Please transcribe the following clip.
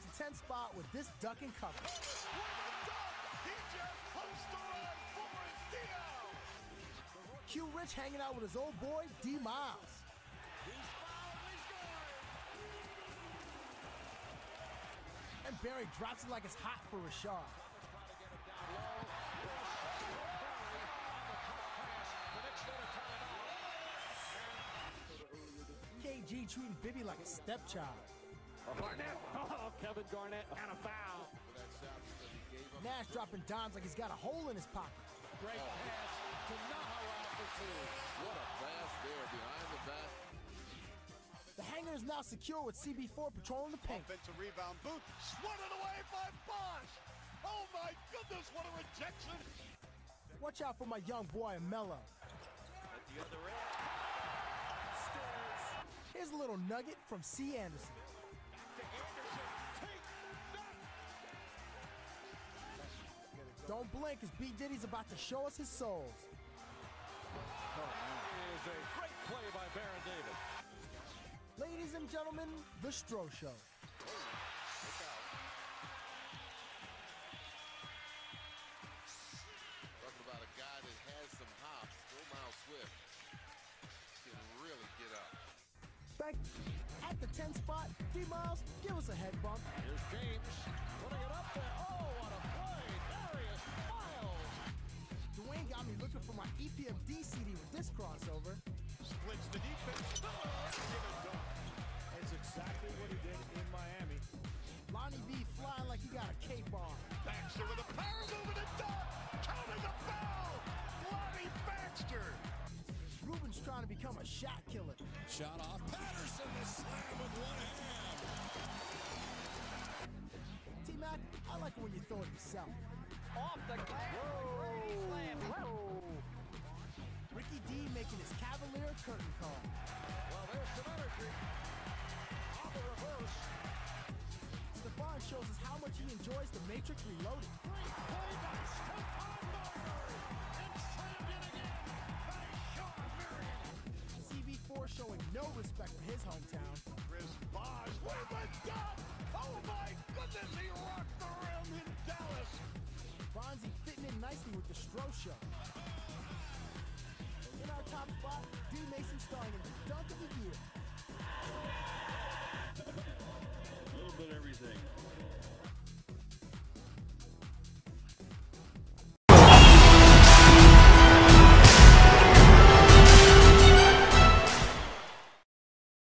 Grabs the 10th spot with this duck and cover. Q Rich hanging out with his old boy, D Miles. And Barry drops it like it's hot for Rashard. KG treating Bibby like a stepchild. Garnett. Oh, Kevin Garnett and a foul. Nash dropping dimes like he's got a hole in his pocket. Great oh. pass to Najera for two. What a pass there behind the back. The hanger is now secure with CB4 patrolling the paint. Offensive rebound. Booth swatted away by Bosh. Oh my goodness, what a rejection. Watch out for my young boy, Melo. At the other end. Here's a little nugget from C. Andersen. Don't blink as B. Diddy's about to show us his souls. It is a great play by Baron Davis. Ladies and gentlemen, The Stro Show. Talking about a guy that has some hops. Go Miles Swift. Can really get up. Back at the 10 spot, D Miles, give us a head bump. Here's James putting it up there. Oh, this crossover. Splits the defense. Oh, That's exactly what he did in Miami. Lonny B flying like he got a cape on. Baxter with a power move and a dunk. Counting the foul. Lonny Baxter. Ruben's trying to become a shot killer. Shot off. Patterson the slam with one hand. T Mac, I like it when you throw it yourself. Off the glass. Brady slam. Ricky D making his cavalier curtain call. Well, there's some energy. On the reverse. Stephon shows us how much he enjoys the Matrix Reloaded. Great play by Stephon Marbury. And slammed in again by Shawn Marion. CB4 showing no respect for his hometown. Chris Bosh with a dunk. Oh my goodness, he rocked the rim in Dallas. Bonzi fitting in nicely with the Stro Show. In our top spot,